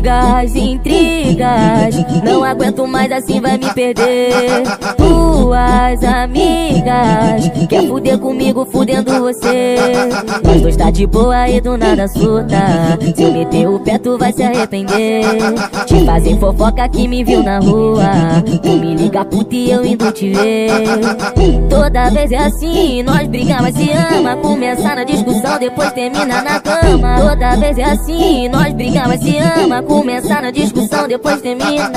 Brigas, intrigas, não aguento mais assim vai me perder. Tuas amigas, quer fuder comigo fudendo você. Nós dois tá de boa e do nada surta. Se eu meter o pé, tu vai se arrepender. Te fazer fofoca que me viu na rua. Tu me liga puta e eu indo te ver. Toda vez é assim, nós brigamos, mas se ama. Começa na discussão, depois termina na cama. Toda vez é assim, nós brigamos, mas se ama. Começa na discussão, depois termina.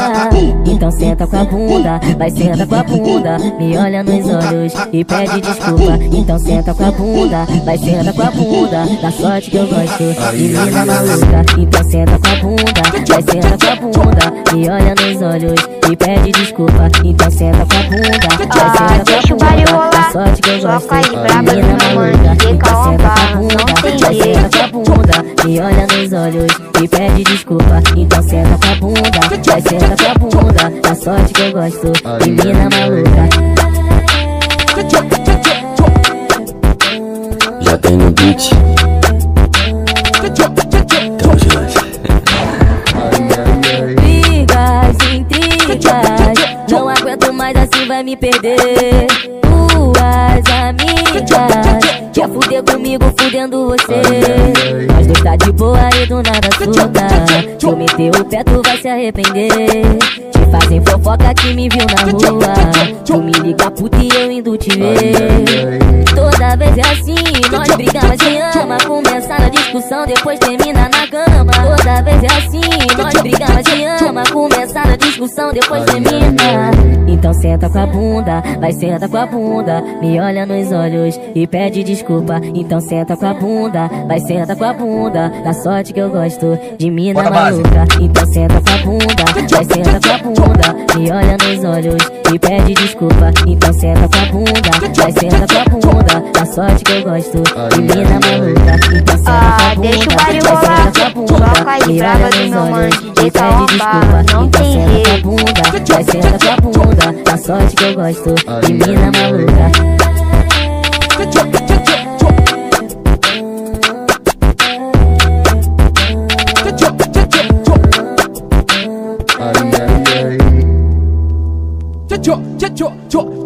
Então senta com a bunda, vai senta com a bunda. Me olha nos olhos e pede desculpa. Então senta com a bunda, vai senta com a bunda. Da sorte que eu gosto, menina maluca. Então senta com a bunda, vai senta com a bunda. Me olha nos olhos e pede desculpa. Então senta com a bunda, vai senta com a bunda. Da sorte que eu gosto, menina maluca. Me olha nos olhos e pede desculpa. Então senta com a bunda, vai senta com a bunda. Da sorte que eu gosto, menina maluca. Já tem no beat. Brigas, intrigas, não aguento mais assim vai me perder. Tuas amigas, quer fuder comigo fudendo você. Dois tá de boa e do nada surta. Se eu meter o pé, tu vai se arrepender. Te fazem fofoca que me viu na rua. Tu me liga puta e eu indo te ver. Toda vez é assim, nós brigamos e ama. Começa na discussão, depois termina na cama. Toda vez é assim, nós brigamos e ama. Começa discussão, depois termina. Então senta com a bunda, vai senta com a bunda. Me olha nos olhos e pede desculpa. Então senta com a bunda, vai senta com a bunda. Da sorte que eu gosto de mina maluca. Então senta com a bunda, vai senta com a bunda. Me olha nos olhos e pede desculpa. Então senta com a bunda, vai senta com a bunda. Da sorte que eu gosto de mina maluca. Então senta Ah, com a bunda, Joga aí, Me braba olha do nos meu mano, olhos DJ e pede desculpa. não Então tem a jeito. bunda, vai senta com a bunda. Da sorte que eu gosto de mina maluca. Tchau, tchau, tchau.